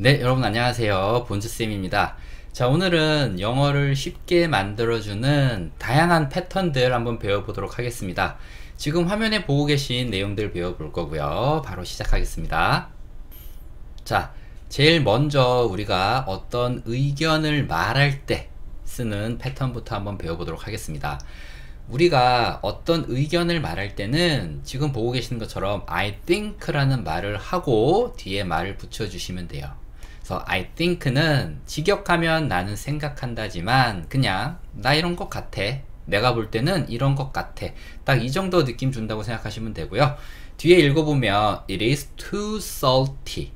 네, 여러분 안녕하세요. 본즈쌤입니다. 자, 오늘은 영어를 쉽게 만들어주는 다양한 패턴들 한번 배워보도록 하겠습니다. 지금 화면에 보고 계신 내용들 배워볼 거고요. 바로 시작하겠습니다. 자, 제일 먼저 우리가 어떤 의견을 말할 때 쓰는 패턴부터 한번 배워보도록 하겠습니다. 우리가 어떤 의견을 말할 때는 지금 보고 계시는 것처럼 I think라는 말을 하고 뒤에 말을 붙여주시면 돼요. 그래서 I think는 직역하면 나는 생각한다지만 그냥 나 이런 것 같아. 내가 볼 때는 이런 것 같아. 딱 이 정도 느낌 준다고 생각하시면 되고요. 뒤에 읽어보면 It is too salty.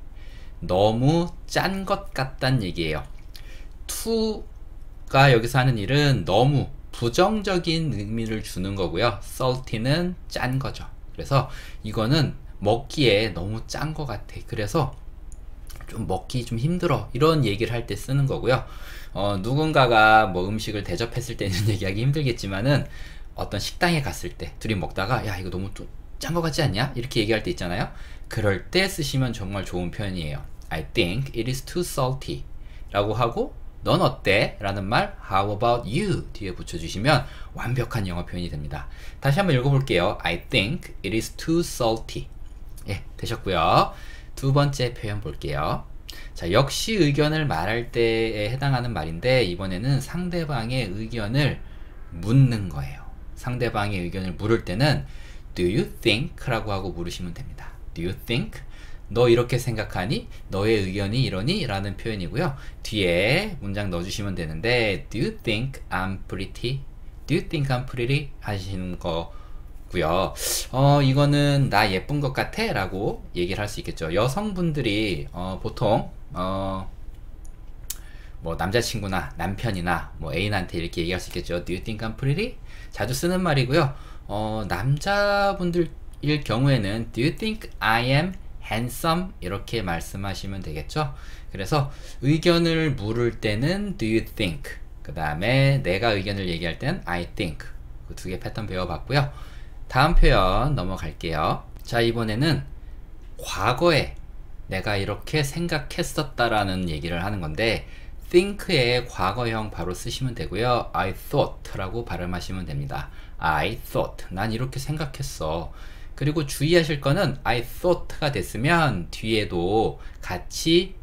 너무 짠 것 같단 얘기예요. to가 여기서 하는 일은 너무 부정적인 의미를 주는 거고요. salty는 짠 거죠. 그래서 이거는 먹기에 너무 짠 것 같아. 그래서 좀 먹기 좀 힘들어. 이런 얘기를 할 때 쓰는 거고요. 어, 누군가가 뭐 음식을 대접했을 때는 얘기하기 힘들겠지만은 어떤 식당에 갔을 때 둘이 먹다가 야 이거 너무 짠거 같지 않냐? 이렇게 얘기할 때 있잖아요. 그럴 때 쓰시면 정말 좋은 표현이에요. I think it is too salty. 라고 하고 넌 어때? 라는 말 How about you? 뒤에 붙여주시면 완벽한 영어 표현이 됩니다. 다시 한번 읽어볼게요. I think it is too salty. 예, 되셨고요. 두 번째 표현 볼게요. 자, 역시 의견을 말할 때에 해당하는 말인데 이번에는 상대방의 의견을 묻는 거예요. 상대방의 의견을 물을 때는 Do you think? 라고 하고 물으시면 됩니다. Do you think? 너 이렇게 생각하니? 너의 의견이 이러니? 라는 표현이고요. 뒤에 문장 넣어주시면 되는데 Do you think I'm pretty? Do you think I'm pretty? 하시는 거 고요. 어, 이거는 나 예쁜 것 같아 라고 얘기를 할 수 있겠죠. 여성분들이 어, 보통 어, 뭐 남자친구나 남편이나 뭐 애인한테 이렇게 얘기할 수 있겠죠. Do you think I'm pretty? 자주 쓰는 말이고요. 어, 남자분들일 경우에는 Do you think I am handsome? 이렇게 말씀하시면 되겠죠. 그래서 의견을 물을 때는 Do you think? 그 다음에 내가 의견을 얘기할 때는 I think. 그 두 개 패턴 배워봤고요. 다음 표현 넘어갈게요. 자, 이번에는 과거에 내가 이렇게 생각했었다라는 얘기를 하는 건데 think의 과거형 바로 쓰시면 되고요. I thought 라고 발음하시면 됩니다. I thought. 난 이렇게 생각했어. 그리고 주의하실 거는 I thought가 됐으면 뒤에도 같이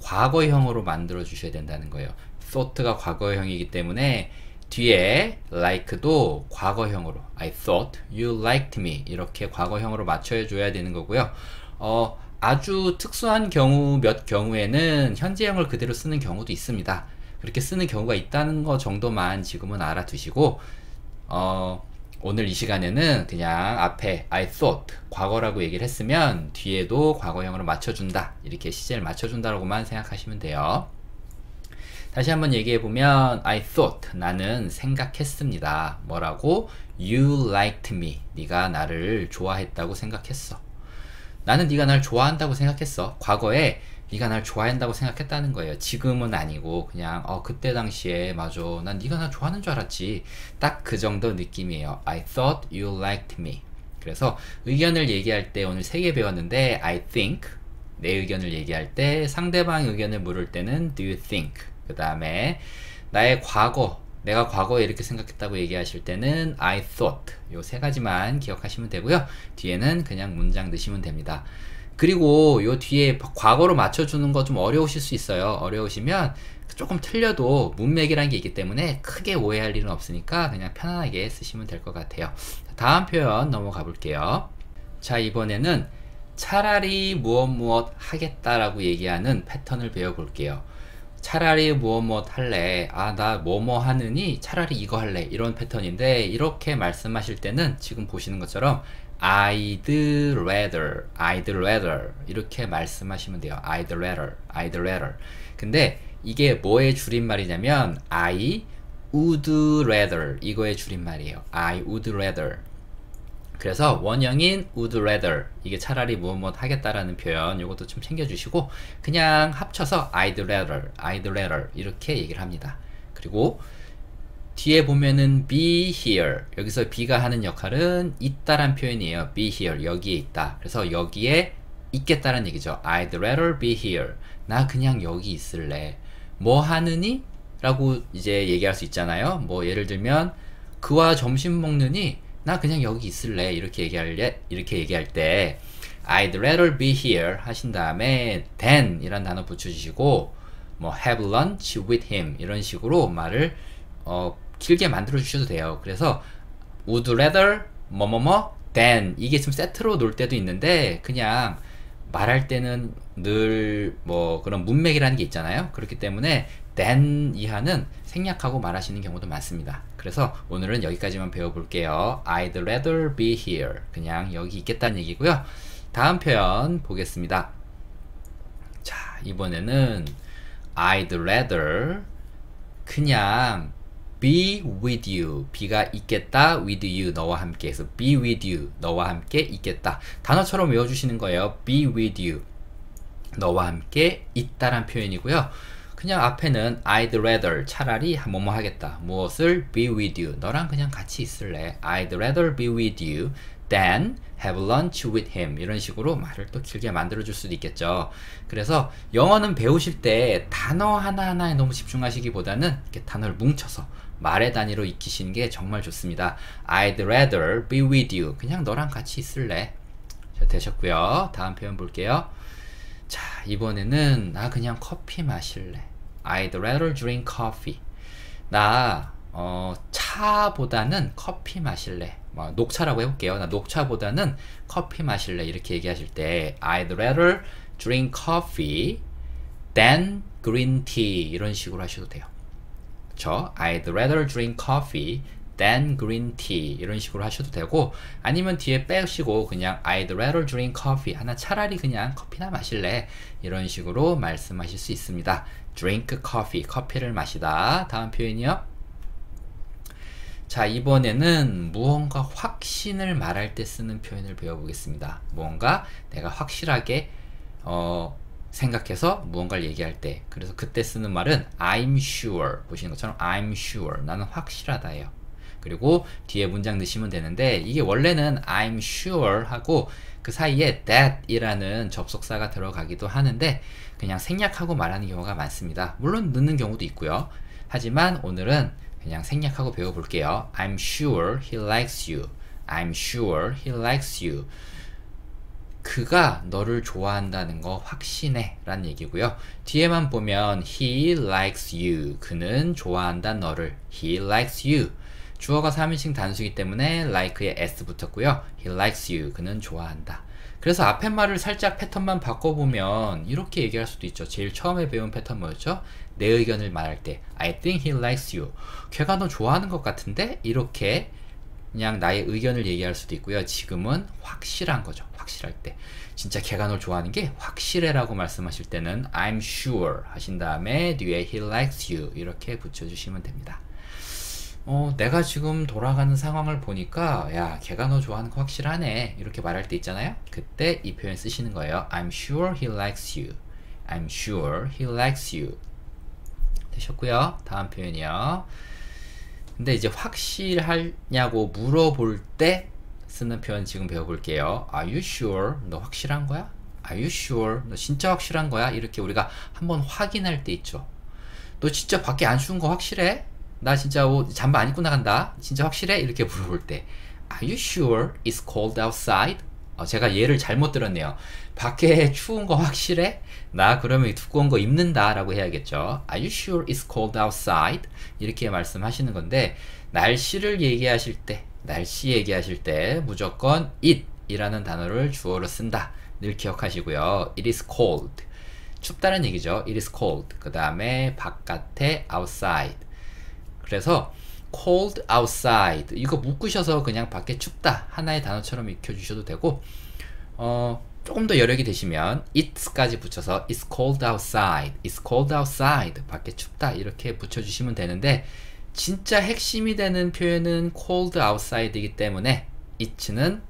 과거형으로 만들어 주셔야 된다는 거예요. thought가 과거형이기 때문에 뒤에 like도 과거형으로 I thought you liked me 이렇게 과거형으로 맞춰줘야 되는 거고요. 어, 아주 특수한 경우 몇 경우에는 현재형을 그대로 쓰는 경우도 있습니다. 그렇게 쓰는 경우가 있다는 거 정도만 지금은 알아두시고 어, 오늘 이 시간에는 그냥 앞에 I thought 과거라고 얘기를 했으면 뒤에도 과거형으로 맞춰준다 이렇게 시제를 맞춰준다라고만 생각하시면 돼요. 다시 한번 얘기해 보면 I thought 나는 생각했습니다. 뭐라고? You liked me. 네가 나를 좋아했다고 생각했어. 나는 네가 날 좋아한다고 생각했어. 과거에 네가 날 좋아한다고 생각했다는 거예요. 지금은 아니고 그냥 어 그때 당시에 맞아. 난 네가 날 좋아하는 줄 알았지. 딱 그 정도 느낌이에요. I thought you liked me. 그래서 의견을 얘기할 때 오늘 세 개 배웠는데 I think 내 의견을 얘기할 때 상대방 의견을 물을 때는 do you think 그 다음에 나의 과거 내가 과거에 이렇게 생각했다고 얘기하실 때는 I thought 요 세 가지만 기억하시면 되고요. 뒤에는 그냥 문장 넣으시면 됩니다. 그리고 요 뒤에 과거로 맞춰주는 거 좀 어려우실 수 있어요. 어려우시면 조금 틀려도 문맥이라는 게 있기 때문에 크게 오해할 일은 없으니까 그냥 편안하게 쓰시면 될 것 같아요. 다음 표현 넘어가 볼게요. 자 이번에는 차라리 무엇 무엇 하겠다라고 얘기하는 패턴을 배워볼게요 차라리 뭐뭐 뭐 할래. 아 나 뭐 뭐 하느니 차라리 이거 할래. 이런 패턴인데 이렇게 말씀하실 때는 지금 보시는 것처럼 I'd rather I'd rather 이렇게 말씀하시면 돼요. I'd rather I'd rather. 근데 이게 뭐의 줄임말이냐면 I would rather 이거의 줄임말이에요. I would rather 그래서 원형인 would rather 이게 차라리 무엇 무엇 하겠다라는 표현 이것도 좀 챙겨주시고 그냥 합쳐서 I'd rather, I'd rather 이렇게 얘기를 합니다. 그리고 뒤에 보면은 be here 여기서 be가 하는 역할은 있다란 표현이에요. be here 여기에 있다. 그래서 여기에 있겠다는 얘기죠. I'd rather be here. 나 그냥 여기 있을래. 뭐 하느니? 라고 이제 얘기할 수 있잖아요. 뭐 예를 들면 그와 점심 먹느니 나 그냥 여기 있을래. 이렇게 얘기할 이렇게 얘기할 때 I'd rather be here 하신 다음에 than 이란 단어 붙여주시고 뭐 have lunch with him 이런 식으로 말을 어, 길게 만들어 주셔도 돼요. 그래서 would rather 뭐뭐뭐 than 이게 좀 세트로 놀 때도 있는데 그냥 말할 때는 늘 뭐 그런 문맥이라는 게 있잖아요. 그렇기 때문에 than 이하는 생략하고 말하시는 경우도 많습니다. 그래서 오늘은 여기까지만 배워볼게요. I'd rather be here. 그냥 여기 있겠다는 얘기고요. 다음 표현 보겠습니다. 자, 이번에는 I'd rather 그냥 be with you. be가 있겠다. with you. 너와 함께 해서 be with you. 너와 함께 있겠다. 단어처럼 외워주시는 거예요. be with you. 너와 함께 있다란 표현이고요. 그냥 앞에는 I'd rather 차라리 뭐뭐 하겠다. 무엇을 be with you. 너랑 그냥 같이 있을래. I'd rather be with you than have lunch with him. 이런 식으로 말을 또 길게 만들어 줄 수도 있겠죠. 그래서 영어는 배우실 때 단어 하나하나에 너무 집중하시기보다는 이렇게 단어를 뭉쳐서 말의 단위로 익히시는 게 정말 좋습니다. I'd rather be with you. 그냥 너랑 같이 있을래? 자, 되셨고요. 다음 표현 볼게요 자 이번에는 나 그냥 커피 마실래 I'd rather drink coffee 나 어, 차보다는 커피 마실래 뭐 녹차라고 해볼게요. 나 녹차보다는 커피 마실래 이렇게 얘기하실 때 I'd rather drink coffee than green tea 이런 식으로 하셔도 돼요. 저 I'd rather drink coffee than green tea 이런 식으로 하셔도 되고 아니면 뒤에 빼시고 그냥 I'd rather drink coffee 하나 차라리 그냥 커피나 마실래 이런 식으로 말씀하실 수 있습니다. drink coffee 커피를 마시다 다음 표현이요. 자, 이번에는 무언가 확신을 말할 때 쓰는 표현을 배워보겠습니다. 무언가 내가 확실하게 어, 생각해서 무언가를 얘기할 때 그래서 그때 쓰는 말은 I'm sure 보시는 것처럼 I'm sure 나는 확실하다예요. 그리고 뒤에 문장 넣으시면 되는데 이게 원래는 I'm sure 하고 그 사이에 that 이라는 접속사가 들어가기도 하는데 그냥 생략하고 말하는 경우가 많습니다. 물론 넣는 경우도 있고요. 하지만 오늘은 그냥 생략하고 배워볼게요. I'm sure he likes you. I'm sure he likes you. 그가 너를 좋아한다는 거 확신해 라는 얘기고요. 뒤에만 보면 he likes you. 그는 좋아한다 너를. he likes you. 주어가 3인칭 단수이기 때문에 like에 s 붙었고요. he likes you. 그는 좋아한다. 그래서 앞에 말을 살짝 패턴만 바꿔보면 이렇게 얘기할 수도 있죠. 제일 처음에 배운 패턴 뭐였죠? 내 의견을 말할 때 I think he likes you. 걔가 너 좋아하는 것 같은데? 이렇게 그냥 나의 의견을 얘기할 수도 있고요. 지금은 확실한 거죠. 확실할 때. 진짜 걔가 널 좋아하는 게 확실해라고 말씀하실 때는 I'm sure 하신 다음에 뒤에 he likes you 이렇게 붙여주시면 됩니다. 어, 내가 지금 돌아가는 상황을 보니까 야, 걔가 너 좋아하는 거 확실하네. 이렇게 말할 때 있잖아요. 그때 이 표현 쓰시는 거예요. I'm sure he likes you. I'm sure he likes you. 되셨고요. 다음 표현이요. 근데 이제 확실하냐고 물어볼 때 쓰는 표현 지금 배워볼게요. Are you sure? 너 확실한 거야? Are you sure? 너 진짜 확실한 거야? 이렇게 우리가 한번 확인할 때 있죠. 너 진짜 밖에 안 추운 거 확실해? 나 진짜 옷 잠바 안 입고 나간다. 진짜 확실해? 이렇게 물어볼 때 Are you sure it's cold outside? 어, 제가 예를 잘못 들었네요. 밖에 추운 거 확실해? 나 그러면 두꺼운 거 입는다 라고 해야겠죠. Are you sure it's cold outside? 이렇게 말씀하시는 건데 날씨를 얘기하실 때 날씨 얘기하실 때 무조건 it 이라는 단어를 주어로 쓴다. 늘 기억하시고요. It is cold. 춥다는 얘기죠. It is cold. 그 다음에 바깥에 outside. 그래서 cold outside 이거 묶으셔서 그냥 밖에 춥다 하나의 단어처럼 익혀주셔도 되고 어, 조금 더 여력이 되시면 it's까지 붙여서 it's cold outside, it's cold outside 밖에 춥다 이렇게 붙여주시면 되는데 진짜 핵심이 되는 표현은 cold outside이기 때문에 it는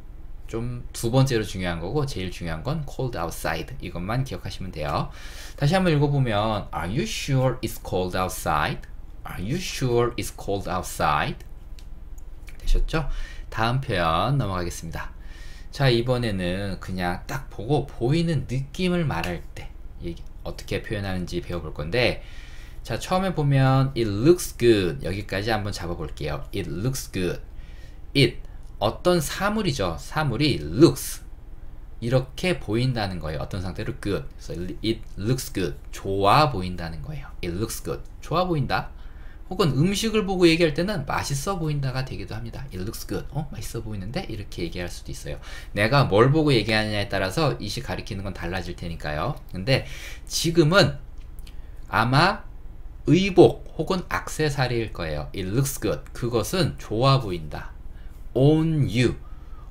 좀 두 번째로 중요한 거고 제일 중요한 건 cold outside 이것만 기억하시면 돼요. 다시 한번 읽어보면 Are you sure it's cold outside? Are you sure it's cold outside? 되셨죠? 다음 표현 넘어가겠습니다. 자, 이번에는 그냥 딱 보고 보이는 느낌을 말할 때 어떻게 표현하는지 배워볼 건데 자, 처음에 보면 it looks good 여기까지 한번 잡아볼게요. it looks good. it 어떤 사물이죠. 사물이 looks 이렇게 보인다는 거예요. 어떤 상태로 good. 그래서 it looks good. 좋아 보인다는 거예요. it looks good. 좋아 보인다. 혹은 음식을 보고 얘기할 때는 맛있어 보인다가 되기도 합니다. It looks good. 어, 맛있어 보이는데? 이렇게 얘기할 수도 있어요. 내가 뭘 보고 얘기하느냐에 따라서 이 시 가리키는 건 달라질 테니까요. 근데 지금은 아마 의복 혹은 악세사리일 거예요. It looks good. 그것은 좋아 보인다. On you.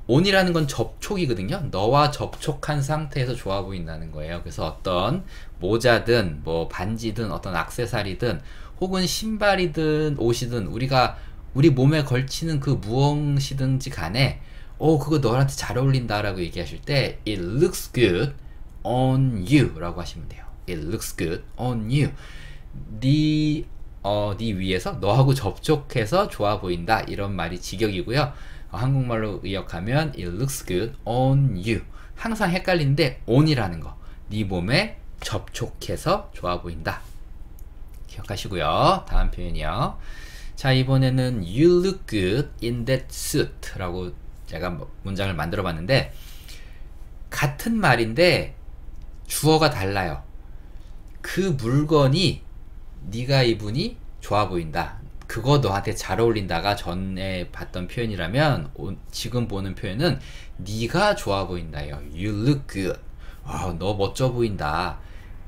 on이라는 건 접촉이거든요. 너와 접촉한 상태에서 좋아 보인다는 거예요. 그래서 어떤 모자든 뭐 반지든 어떤 악세사리든 혹은 신발이든 옷이든 우리가 우리 몸에 걸치는 그 무엇이든지 간에 오 그거 너한테 잘 어울린다 라고 얘기하실 때 it looks good on you 라고 하시면 돼요. it looks good on you. 네, 어, 네 위에서 너하고 접촉해서 좋아 보인다. 이런 말이 직역이고요. 어, 한국말로 의역하면 it looks good on you. 항상 헷갈리는데 on이라는 거네 몸에 접촉해서 좋아 보인다 기억하시고요. 다음 표현이요. 자, 이번에는 You look good in that suit 라고 제가 뭐 문장을 만들어 봤는데 같은 말인데 주어가 달라요. 그 물건이 네가 입으니 좋아 보인다. 그거 너한테 잘 어울린다가 전에 봤던 표현이라면 지금 보는 표현은 네가 좋아 보인다요. You look good. 와, 너 멋져 보인다.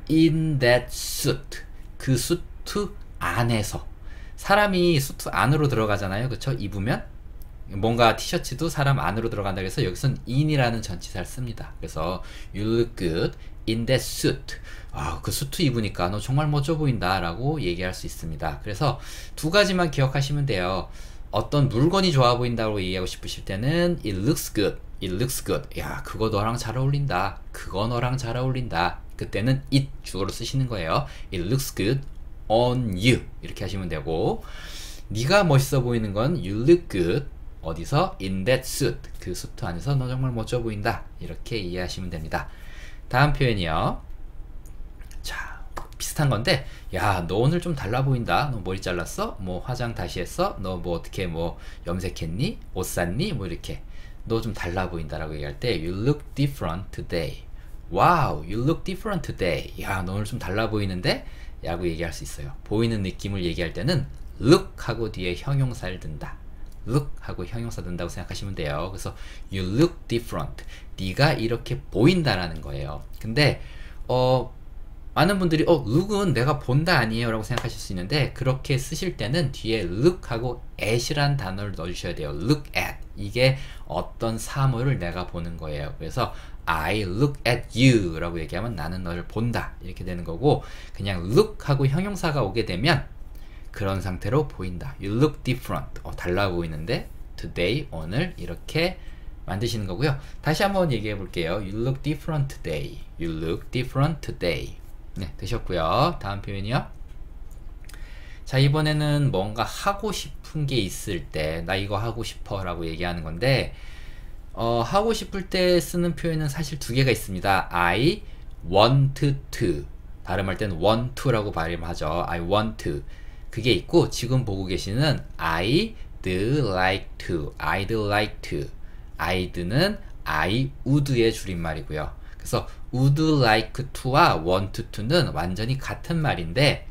In that suit. 그 수트 수트 안에서 사람이 수트 안으로 들어가잖아요. 그쵸? 입으면 뭔가 티셔츠도 사람 안으로 들어간다 그래서 여기선 in이라는 전치사를 씁니다. 그래서 you look good in that suit. 아, 그 수트 입으니까 너 정말 멋져 보인다 라고 얘기할 수 있습니다. 그래서 두 가지만 기억하시면 돼요. 어떤 물건이 좋아 보인다고 얘기하고 싶으실 때는 it looks good. it looks good. 야, 그거 너랑 잘 어울린다. 그거 너랑 잘 어울린다. 그때는 it 주어로 쓰시는 거예요. it looks good on you 이렇게 하시면 되고 네가 멋있어 보이는 건 you look good 어디서 in that suit 그 수트 안에서 너 정말 멋져 보인다 이렇게 이해하시면 됩니다. 다음 표현이요. 자 비슷한 건데 야 너 오늘 좀 달라 보인다. 너 머리 잘랐어? 뭐 화장 다시 했어? 너 뭐 어떻게 뭐 염색했니? 옷 샀니? 뭐 이렇게. 너 좀 달라 보인다 라고 얘기할 때 you look different today. Wow you look different today. 야 너 오늘 좀 달라 보이는데 라고 얘기할 수 있어요. 보이는 느낌을 얘기할 때는 look 하고 뒤에 형용사를 든다. look 하고 형용사 든다고 생각하시면 돼요. 그래서 you look different. 네가 이렇게 보인다라는 거예요. 근데 어 많은 분들이 어 look은 내가 본다 아니에요 라고 생각하실 수 있는데 그렇게 쓰실 때는 뒤에 look 하고 at이란 단어를 넣어주셔야 돼요 look at 이게 어떤 사물을 내가 보는 거예요 그래서 I look at you 라고 얘기하면 나는 너를 본다. 이렇게 되는 거고 그냥 look 하고 형용사가 오게 되면 그런 상태로 보인다. You look different. 어, 달라 보이는데 today 오늘 이렇게 만드시는 거고요. 다시 한번 얘기해 볼게요. You look different today. You look different today. 네 되셨고요. 다음 표현이요. 자 이번에는 뭔가 하고 싶은 게 있을 때 나 이거 하고 싶어 라고 얘기하는 건데 어, 하고 싶을 때 쓰는 표현은 사실 두 개가 있습니다. I want to. 발음할 때는 want to라고 발음하죠. I want to. 그게 있고 지금 보고 계시는 I'd like to. I'd like to. I'd는 I would의 줄임말이고요. 그래서 would like to와 want to는 완전히 같은 말인데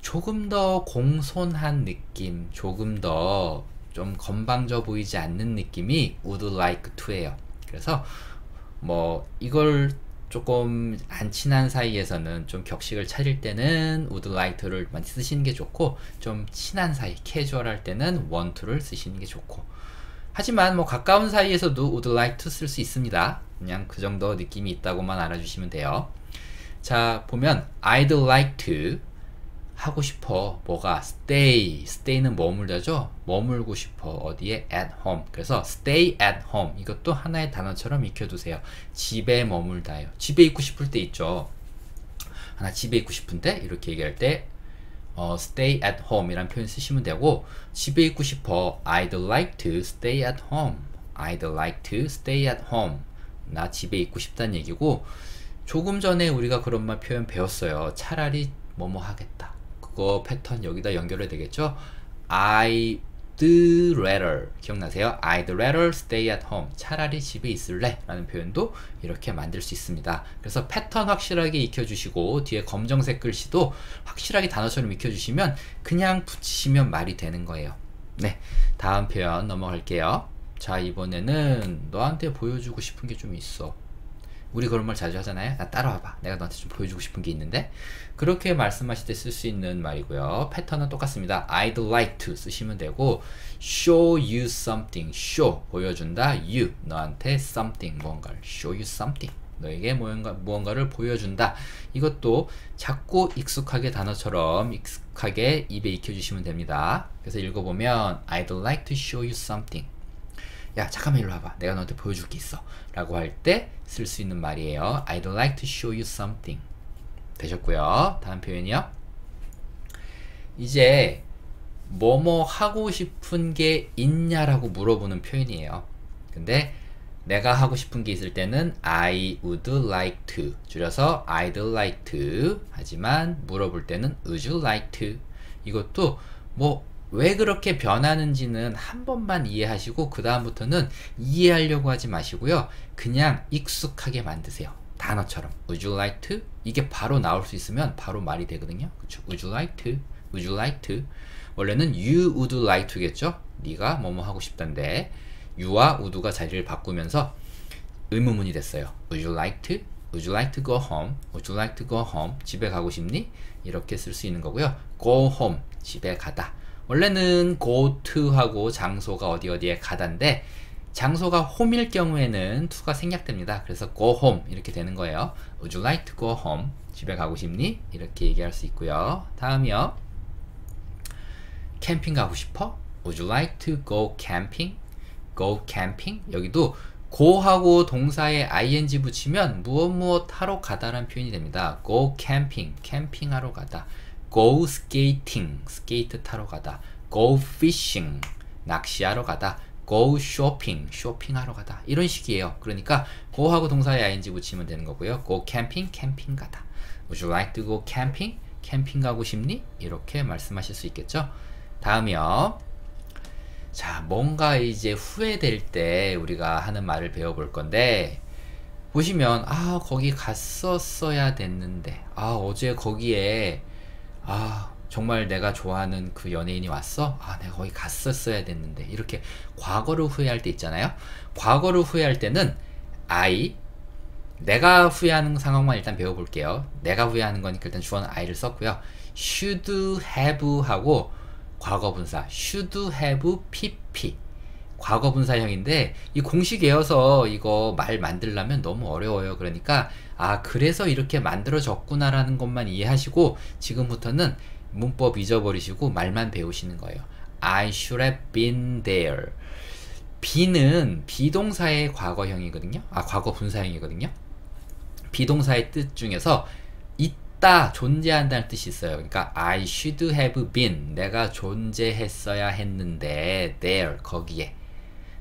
조금 더 공손한 느낌, 조금 더 좀 건방져 보이지 않는 느낌이 would like to예요. 그래서 뭐 이걸 조금 안 친한 사이에서는 좀 격식을 차릴 때는 would like to를 많이 쓰시는 게 좋고 좀 친한 사이, 캐주얼할 때는 want to를 쓰시는 게 좋고 하지만 뭐 가까운 사이에서도 would like to 쓸 수 있습니다. 그냥 그 정도 느낌이 있다고만 알아주시면 돼요. 자 보면 I'd like to 하고 싶어. 뭐가? stay. stay는 머물다죠? 머물고 싶어. 어디에? at home. 그래서 stay at home. 이것도 하나의 단어처럼 익혀두세요. 집에 머물다요. 집에 있고 싶을 때 있죠. 하나 집에 있고 싶은데 이렇게 얘기할 때 어, stay at home 이란 표현 쓰시면 되고 집에 있고 싶어. I'd like to stay at home. I'd like to stay at home. 나 집에 있고 싶다는 얘기고 조금 전에 우리가 그런 말 표현 배웠어요. 차라리 뭐뭐 하겠다. 그거 패턴 여기다 연결해야 되겠죠? I'd rather 기억나세요? I'd rather stay at home. 차라리 집에 있을래 라는 표현도 이렇게 만들 수 있습니다. 그래서 패턴 확실하게 익혀주시고 뒤에 검정색 글씨도 확실하게 단어처럼 익혀주시면 그냥 붙이시면 말이 되는 거예요. 네, 다음 표현 넘어갈게요. 자, 이번에는 너한테 보여주고 싶은 게 좀 있어. 우리 그런 말 자주 하잖아요. 나 따라와봐. 내가 너한테 좀 보여주고 싶은 게 있는데 그렇게 말씀하실 때 쓸 수 있는 말이고요. 패턴은 똑같습니다. I'd like to 쓰시면 되고 show you something. show 보여준다. you 너한테 something 무언가를 show you something. 너에게 무언가, 무언가를 보여준다. 이것도 자꾸 익숙하게 단어처럼 익숙하게 입에 익혀주시면 됩니다. 그래서 읽어보면 I'd like to show you something. 야 잠깐만 일로 와봐. 내가 너한테 보여줄 게 있어. 라고 할 때 쓸 수 있는 말이에요. I'd like to show you something. 되셨고요. 다음 표현이요. 이제 뭐뭐 하고 싶은 게 있냐라고 물어보는 표현이에요. 근데 내가 하고 싶은 게 있을 때는 I would like to. 줄여서 I'd like to. 하지만 물어볼 때는 would you like to. 이것도 뭐 왜 그렇게 변하는지는 한 번만 이해하시고 그 다음부터는 이해하려고 하지 마시고요. 그냥 익숙하게 만드세요. 단어처럼 Would you like to? 이게 바로 나올 수 있으면 바로 말이 되거든요. 그렇죠? Would you like to? Would you like to? 원래는 You would like to겠죠? 네가 뭐뭐 하고 싶던데 you와 would가 자리를 바꾸면서 의문문이 됐어요. Would you like to? Would you like to go home? Would you like to go home? 집에 가고 싶니? 이렇게 쓸 수 있는 거고요. Go home. 집에 가다. 원래는 go to 하고 장소가 어디 어디에 가다인데 장소가 홈일 경우에는 to가 생략됩니다. 그래서 go home 이렇게 되는 거예요. Would you like to go home? 집에 가고 싶니? 이렇게 얘기할 수 있고요. 다음이요. 캠핑 가고 싶어? Would you like to go camping? go camping? 여기도 go하고 동사에 ing 붙이면 무엇 무엇 하러 가다라는 표현이 됩니다. go camping, 캠핑하러 가다. Go skating, 스케이트 타러 가다. go fishing, 낚시하러 가다. go shopping, 쇼핑하러 가다. 이런 식이에요. 그러니까 go하고 동사에 ing 붙이면 되는 거고요. go camping, 캠핑 가다. Would you like to go camping? 캠핑 가고 싶니? 이렇게 말씀하실 수 있겠죠. 다음이요. 자, 뭔가 이제 후회될 때 우리가 하는 말을 배워볼 건데, 보시면, 아, 거기 갔었어야 됐는데, 아, 어제 거기에 아 정말 내가 좋아하는 그 연예인이 왔어? 아 내가 거기 갔었어야 됐는데. 이렇게 과거를 후회할 때 있잖아요. 과거를 후회할 때는 I 내가 후회하는 상황만 일단 배워볼게요. 내가 후회하는 거니까 일단 주어는 I를 썼고요. should have 하고 과거 분사. should have pp 과거 분사형인데 이 공식 외워서 이거 말 만들려면 너무 어려워요. 그러니까 아 그래서 이렇게 만들어졌구나라는 것만 이해하시고 지금부터는 문법 잊어버리시고 말만 배우시는 거예요. I should have been there. be는 비동사의 과거형이거든요. 아 과거 분사형이거든요. 비동사의 뜻 중에서 있다, 존재한다는 뜻이 있어요. 그러니까 I should have been 내가 존재했어야 했는데 there 거기에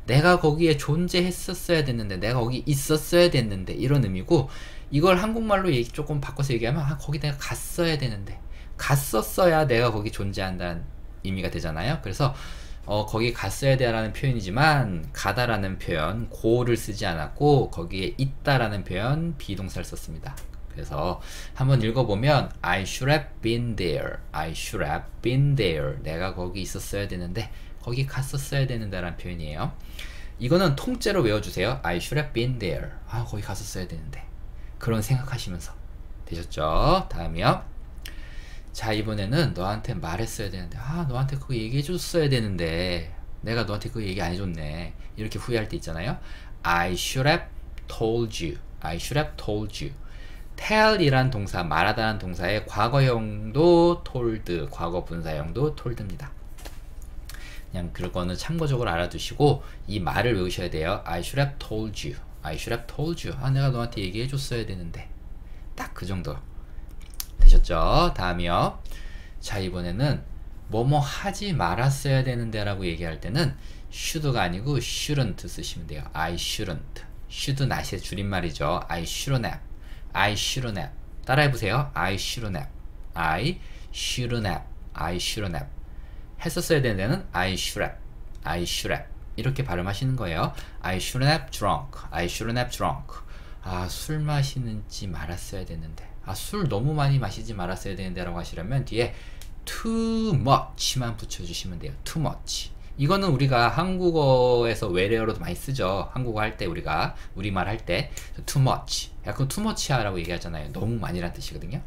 내가 거기에 존재했었어야 됐는데 내가 거기 있었어야 됐는데 이런 의미고 이걸 한국말로 얘기 조금 바꿔서 얘기하면 아, 거기 내가 갔어야 되는데 갔었어야 내가 거기 존재한다는 의미가 되잖아요. 그래서 어, 거기 갔어야 돼라는 표현이지만 가다라는 표현 고를 쓰지 않았고 거기에 있다라는 표현 비동사를 썼습니다. 그래서 한번 읽어보면 I should have been there. I should have been there. 내가 거기 있었어야 되는데 거기 갔었어야 되는다라는 표현이에요. 이거는 통째로 외워주세요. I should have been there. 아, 거기 갔었어야 되는데. 그런 생각하시면서. 되셨죠? 다음이요. 자, 이번에는 너한테 말했어야 되는데, 아, 너한테 그거 얘기해줬어야 되는데, 내가 너한테 그거 얘기 안 해줬네. 이렇게 후회할 때 있잖아요. I should have told you. I should have told you. tell이란 동사, 말하다는 동사의 과거형도 told, 과거 분사형도 told입니다. 그냥 그거는 참고적으로 알아두시고 이 말을 외우셔야 돼요. I should have told you. I should have told you. 아 내가 너한테 얘기해 줬어야 되는데 딱 그 정도 되셨죠? 다음이요. 자 이번에는 뭐뭐 하지 말았어야 되는데 라고 얘기할 때는 should가 아니고 shouldn't 쓰시면 돼요. I shouldn't. should not의 줄임말이죠. I shouldn't have. I shouldn't have. 따라해보세요. I shouldn't have. I shouldn't have. I shouldn't have. 했었어야 되는 데는 I should have. I should have. 이렇게 발음하시는 거예요. I shouldn't have drunk. I shouldn't have drunk. 아, 술 마시는지 말았어야 되는데. 아, 술 너무 많이 마시지 말았어야 되는데 라고 하시려면 뒤에 too much만 붙여주시면 돼요. too much. 이거는 우리가 한국어에서 외래어로도 많이 쓰죠. 한국어 할 때 우리가 우리말 할 때 too much. 약간 too much야라고 얘기하잖아요. 너무 많이란 뜻이거든요.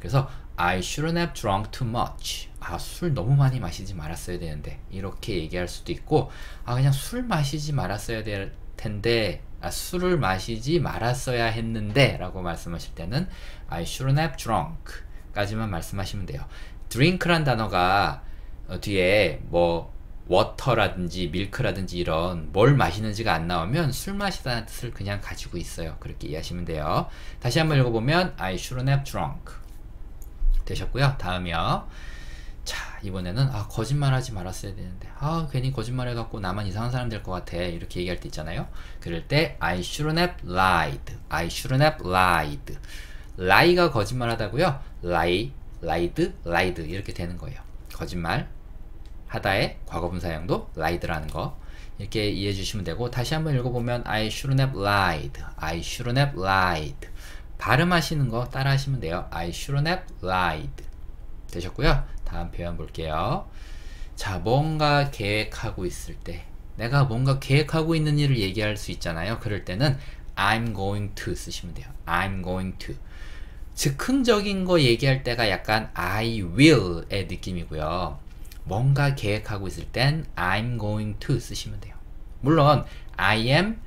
그래서 I shouldn't have drunk too much. 아, 술 너무 많이 마시지 말았어야 되는데. 이렇게 얘기할 수도 있고, 아, 그냥 술 마시지 말았어야 될 텐데, 아, 술을 마시지 말았어야 했는데, 라고 말씀하실 때는 I shouldn't have drunk. 까지만 말씀하시면 돼요. drink란 단어가 어, 뒤에 뭐 워터라든지 밀크라든지 이런 뭘 마시는지가 안 나오면 술 마시다는 뜻을 그냥 가지고 있어요. 그렇게 이해하시면 돼요. 다시 한번 읽어보면 I shouldn't have drunk 되셨고요. 다음이요. 자 이번에는 아 거짓말 하지 말았어야 되는데 아 괜히 거짓말 해 갖고 나만 이상한 사람 될 것 같아 이렇게 얘기할 때 있잖아요. 그럴 때 I shouldn't have lied. I shouldn't have lied. lie가 거짓말하다고요. lie, lied, lied 이렇게 되는 거예요. 거짓말 하다의 과거분 사용도 lied라는 거 이렇게 이해해 주시면 되고 다시 한번 읽어보면 I shouldn't have lied. I shouldn't have lied. 발음하시는 거 따라 하시면 돼요. I shouldn't have lied. 되셨고요. 다음 표현 볼게요. 자, 뭔가 계획하고 있을 때 내가 뭔가 계획하고 있는 일을 얘기할 수 있잖아요. 그럴 때는 I'm going to 쓰시면 돼요. I'm going to. 즉흥적인 거 얘기할 때가 약간 I will의 느낌이고요. 뭔가 계획하고 있을 땐 I'm going to 쓰시면 돼요. 물론 I am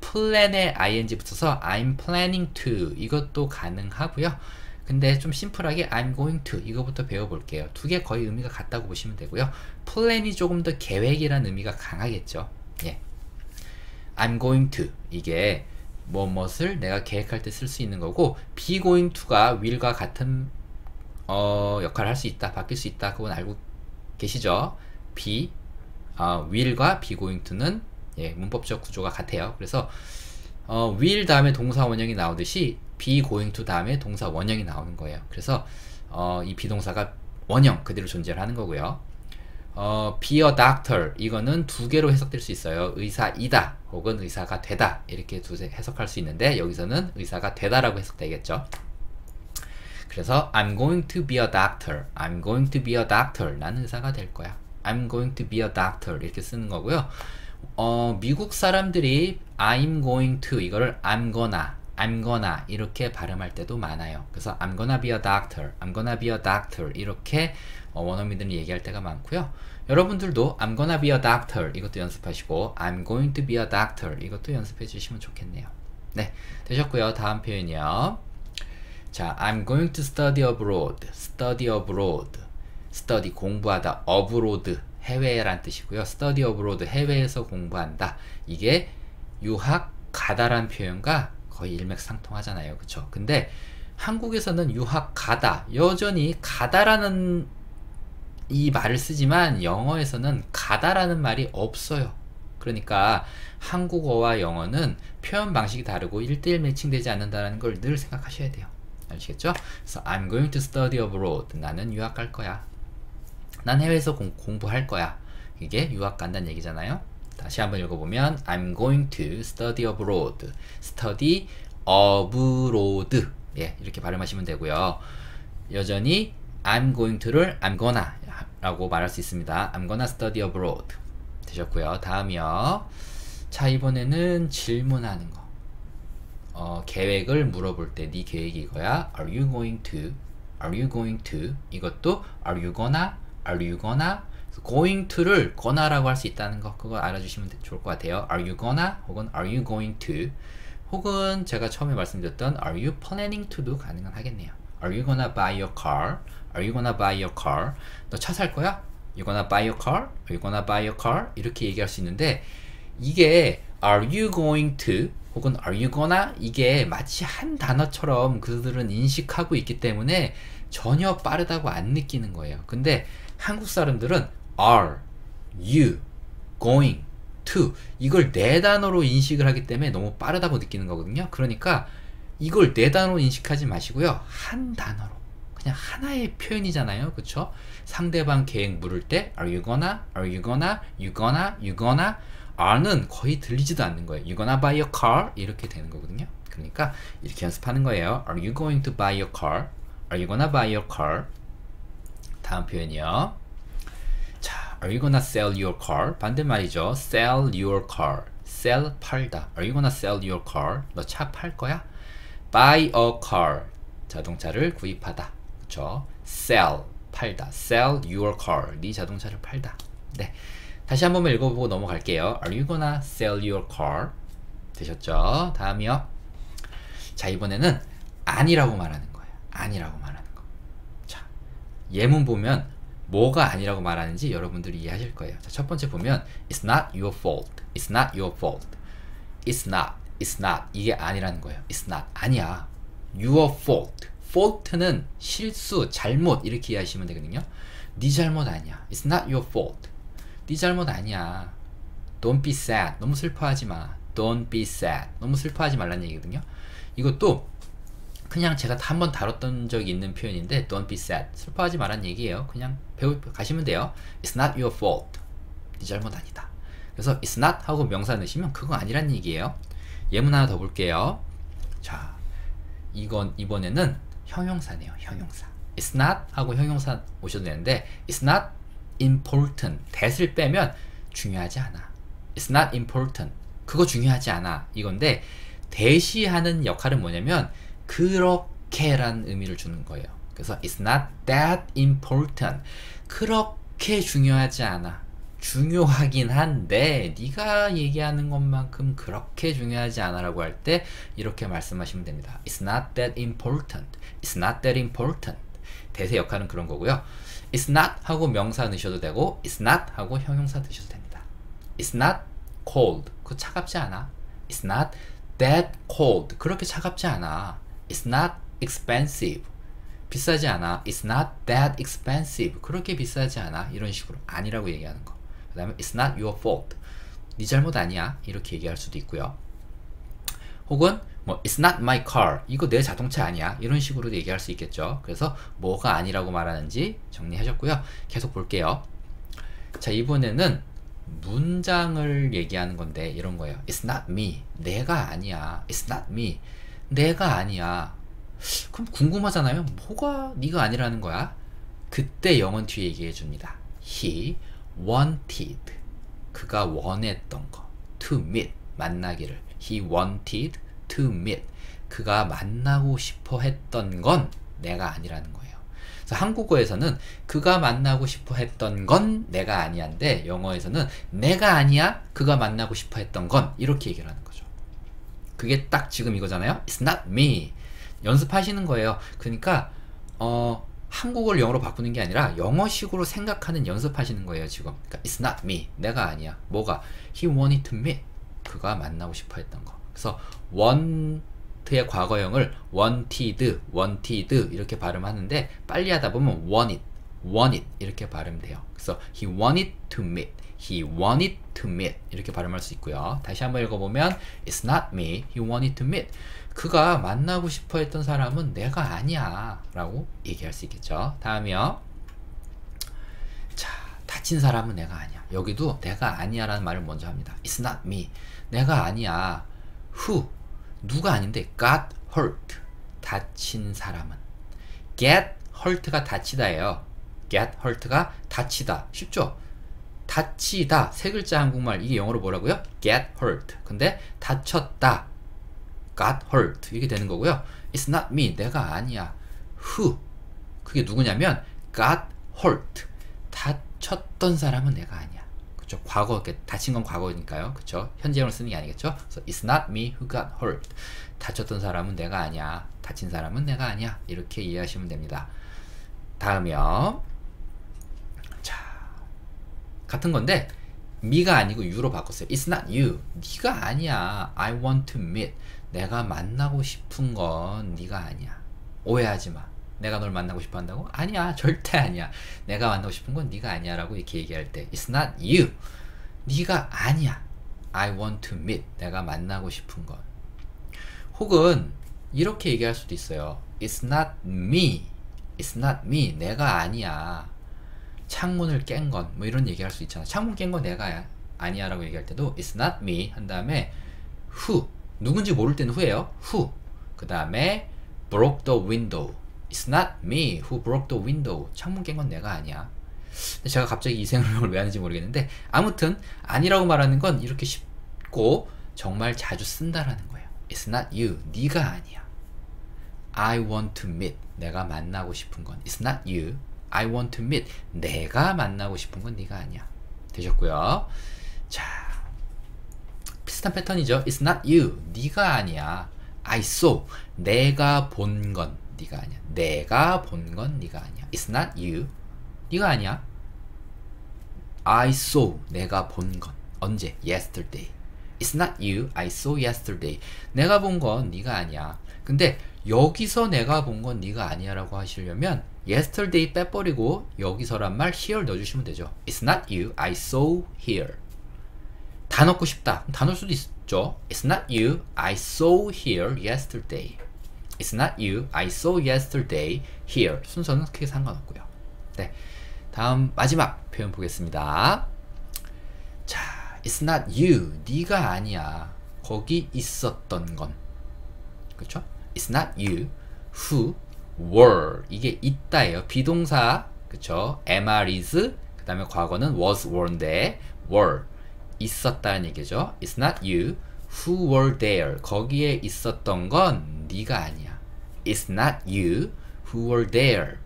plan에 ing 붙어서 I'm planning to 이것도 가능하고요. 근데 좀 심플하게 I'm going to 이거부터 배워볼게요. 두 개 거의 의미가 같다고 보시면 되고요. plan이 조금 더 계획이라는 의미가 강하겠죠. 예. I'm going to 이게 뭐 무엇을 내가 계획할 때 쓸 수 있는 거고 be going to가 will과 같은 어, 역할을 할 수 있다, 바뀔 수 있다. 그건 알고 계시죠? be, 어, will과 be going to는 예, 문법적 구조가 같아요. 그래서 어, will 다음에 동사 원형이 나오듯이 be going to 다음에 동사 원형이 나오는 거예요. 그래서 어, 이 비동사가 원형 그대로 존재를 하는 거고요. 어, be a doctor 이거는 두 개로 해석될 수 있어요. 의사이다 혹은 의사가 되다 이렇게 두 해석할 수 있는데 여기서는 의사가 되다라고 해석되겠죠. 그래서 I'm going to be a doctor. I'm going to be a doctor. 나는 의사가 될 거야. I'm going to be a doctor 이렇게 쓰는 거고요. 어, 미국 사람들이 I'm going to 이거를 I'm gonna, I'm gonna 이렇게 발음할 때도 많아요. 그래서 I'm gonna be a doctor, I'm gonna be a doctor 이렇게 어, 원어민들이 얘기할 때가 많고요. 여러분들도 I'm gonna be a doctor 이것도 연습하시고 I'm going to be a doctor 이것도 연습해 주시면 좋겠네요. 네, 되셨고요. 다음 표현이요. 자, I'm going to study abroad. study abroad. study 공부하다. abroad 해외란 뜻이고요. study abroad 해외에서 공부한다. 이게 유학 가다란 표현과 거의 일맥상통하잖아요. 그쵸? 근데 한국에서는 유학 가다 여전히 가다라는 이 말을 쓰지만 영어에서는 가다라는 말이 없어요. 그러니까 한국어와 영어는 표현 방식이 다르고 1대1 매칭되지 않는다는 걸 늘 생각하셔야 돼요. 아시겠죠? 그래서 I'm going to study abroad. 나는 유학 갈 거야. 난 해외에서 공, 공부할 거야. 이게 유학 간다는 얘기잖아요. 다시 한번 읽어보면 I'm going to study abroad. study abroad. 예, 이렇게 발음하시면 되고요. 여전히 I'm going to를 I'm gonna 라고 말할 수 있습니다. I'm gonna study abroad. 되셨고요. 다음이요. 자, 이번에는 질문하는 거. 어, 계획을 물어볼 때 네 계획이 이거야. Are you going to? Are you going to? 이것도 Are you gonna? Are you gonna? going to를 gonna라고 할 수 있다는 거 그거 알아주시면 좋을 것 같아요. Are you gonna? 혹은 Are you going to? 혹은 제가 처음에 말씀드렸던 Are you planning to도 가능은 하겠네요. Are you gonna buy your car? Are you gonna buy your car? 너 차 살 거야? You gonna buy your car? Are you gonna buy your car? 이렇게 얘기할 수 있는데 이게 Are you going to? 혹은 Are you gonna? 이게 마치 한 단어처럼 그들은 인식하고 있기 때문에 전혀 빠르다고 안 느끼는 거예요. 근데 한국 사람들은 are, you, going, to 이걸 네 단어로 인식을 하기 때문에 너무 빠르다고 느끼는 거거든요. 그러니까 이걸 네 단어로 인식하지 마시고요. 한 단어로 그냥 하나의 표현이잖아요. 그쵸? 상대방 계획 물을 때 are you gonna, are you gonna, you gonna, you gonna are는 거의 들리지도 않는 거예요. you gonna buy a car 이렇게 되는 거거든요. 그러니까 이렇게 연습하는 거예요. Are you going to buy a car? Are you gonna buy a car? 다음 표현이요. 자, Are you gonna sell your car? 반대말이죠. Sell your car. Sell 팔다. Are you gonna sell your car? 너 차 팔 거야? Buy a car. 자동차를 구입하다. 그렇죠? Sell 팔다. Sell your car. 네 자동차를 팔다. 네. 다시 한번 읽어보고 넘어갈게요. Are you gonna sell your car? 되셨죠? 다음이요. 자, 이번에는 아니라고 말하는. 아니라고 말하는 거. 자, 예문 보면 뭐가 아니라고 말하는지 여러분들이 이해하실 거예요. 자, 첫 번째 보면 It's not your fault. It's not your fault. It's not. It's not. 이게 아니라는 거예요. It's not. 아니야. Your fault. fault는 실수, 잘못 이렇게 이해하시면 되거든요. 네 잘못 아니야. It's not your fault. 네 잘못 아니야. Don't be sad. 너무 슬퍼하지 마. Don't be sad. 너무 슬퍼하지 말라는 얘기거든요. 이것도 그냥 제가 한 번 다뤘던 적이 있는 표현인데 Don't be sad. 슬퍼하지 말란 얘기예요. 그냥 배우 가시면 돼요. It's not your fault. 네 잘못 아니다. 그래서 It's not 하고 명사 넣으시면 그거 아니란 얘기예요. 예문 하나 더 볼게요. 자, 이건 이번에는 형용사네요. 형용사. It's not 하고 형용사 오셔도 되는데 It's not important. that을 빼면 중요하지 않아. It's not important. 그거 중요하지 않아. 이건데 대시하는 역할은 뭐냐면 그렇게란 의미를 주는 거예요. 그래서 it's not that important. 그렇게 중요하지 않아. 중요하긴 한데 네가 얘기하는 것만큼 그렇게 중요하지 않아라고 할 때 이렇게 말씀하시면 됩니다. It's not that important. It's not that important. 대세 역할은 그런 거고요. It's not 하고 명사 넣으셔도 되고 It's not 하고 형용사 넣으셔도 됩니다. It's not cold. 그 차갑지 않아. It's not that cold. 그렇게 차갑지 않아. It's not expensive. 비싸지 않아. It's not that expensive. 그렇게 비싸지 않아. 이런 식으로 아니라고 얘기하는 거. 그 다음에 It's not your fault. 네 잘못 아니야. 이렇게 얘기할 수도 있고요. 혹은 뭐 It's not my car. 이거 내 자동차 아니야. 이런 식으로 얘기할 수 있겠죠. 그래서 뭐가 아니라고 말하는지 정리하셨고요. 계속 볼게요. 자 이번에는 문장을 얘기하는 건데 이런 거예요. It's not me. 내가 아니야. It's not me. 내가 아니야. 그럼 궁금하잖아요. 뭐가 네가 아니라는 거야? 그때 영원 뒤에 얘기해 줍니다. He wanted. 그가 원했던 거. To meet. 만나기를. He wanted to meet. 그가 만나고 싶어 했던 건 내가 아니라는 거예요. 한국어에서는 그가 만나고 싶어 했던 건 내가 아니야인데 영어에서는 내가 아니야 그가 만나고 싶어 했던 건 이렇게 얘기를 하는 거죠. 그게 딱 지금 이거잖아요. It's not me. 연습하시는 거예요. 그러니까 어 한국어를 영어로 바꾸는 게 아니라 영어식으로 생각하는 연습하시는 거예요, 지금. 그러니까 it's not me. 내가 아니야. 뭐가? He wanted to meet. 그가 만나고 싶어 했던 거. 그래서 want 의 과거형을 wanted, wanted 이렇게 발음하는데 빨리 하다 보면 want it, want it 이렇게 발음돼요. 그래서 he wanted to meet, he wanted to meet 이렇게 발음할 수 있고요. 다시 한번 읽어보면 it's not me, he wanted to meet. 그가 만나고 싶어 했던 사람은 내가 아니야 라고 얘기할 수 있겠죠. 다음이요. 자, 다친 사람은 내가 아니야. 여기도 내가 아니야 라는 말을 먼저 합니다. It's not me. 내가 아니야. Who? 누가 아닌데 got hurt 다친 사람은 get hurt가 다치다예요. get hurt가 다치다 쉽죠? 다치다 세 글자 한국말 이게 영어로 뭐라고요? get hurt 근데 다쳤다 got hurt 이게 되는 거고요. It's not me 내가 아니야. Who 그게 누구냐면 got hurt 다쳤던 사람은 내가 아니야. 그렇죠? 과거 다친 건 과거니까요. 그렇죠? 현재형을 쓰는 게 아니겠죠? 그래서 it's not me who got hurt. 다쳤던 사람은 내가 아니야. 다친 사람은 내가 아니야. 이렇게 이해하시면 됩니다. 다음이요. 자, 같은 건데 me가 아니고 you로 바꿨어요. It's not you. 네가 아니야. I want to meet. 내가 만나고 싶은 건 네가 아니야. 오해하지 마. 내가 널 만나고 싶어 한다고? 아니야 절대 아니야 내가 만나고 싶은 건 네가 아니야 라고 이렇게 얘기할 때 It's not you 네가 아니야 I want to meet 내가 만나고 싶은 건 혹은 이렇게 얘기할 수도 있어요 It's not me It's not me 내가 아니야 창문을 깬 건 뭐 이런 얘기할 수 있잖아. 창문 깬 건 내가 아니야 라고 얘기할 때도 It's not me 한 다음에 who 누군지 모를 때는 who예요. who. 그 다음에 broke the window. It's not me who broke the window. 창문 깬 건 내가 아니야. 제가 갑자기 이 생각을 왜 하는지 모르겠는데 아무튼 아니라고 말하는 건 이렇게 쉽고 정말 자주 쓴다라는 거예요. It's not you. 네가 아니야. I want to meet. 내가 만나고 싶은 건. It's not you I want to meet. 내가 만나고 싶은 건 네가 아니야. 되셨고요. 자 비슷한 패턴이죠. It's not you. 네가 아니야. I saw. 내가 본 건 네가 아니야. 내가 본 건 네가 아니야. It's not you. 네가 아니야. I saw. 내가 본 건. 언제? Yesterday. It's not you. I saw yesterday. 내가 본 건 네가 아니야. 근데 여기서 내가 본 건 네가 아니야라고 하시려면 yesterday 빼버리고 여기서란 말 here 넣어주시면 되죠. It's not you, I saw here. 다 넣고 싶다. 다 넣을 수도 있죠. It's not you, I saw here yesterday. It's not you, I saw yesterday here. 순서는 크게 상관없고요. 네, 다음 마지막 표현 보겠습니다. 자, It's not you, 네가 아니야. 거기 있었던 건. 그렇죠? It's not you who were 이게 있다예요. 비동사 그쵸? MR is 그 다음에 과거는 was were인데 were 있었다는 얘기죠. It's not you who were there 거기에 있었던 건 네가 아니야. It's not you who were there.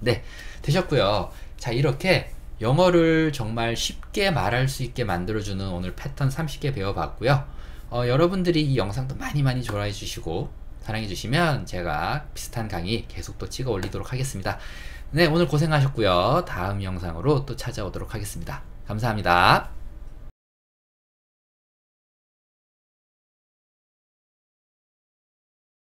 네 되셨고요. 자 이렇게 영어를 정말 쉽게 말할 수 있게 만들어주는 오늘 패턴 30개 배워봤고요. 어, 여러분들이 이 영상도 많이 많이 좋아해 주시고 사랑해 주시면 제가 비슷한 강의 계속 또 찍어 올리도록 하겠습니다. 네, 오늘 고생하셨고요. 다음 영상으로 또 찾아오도록 하겠습니다. 감사합니다.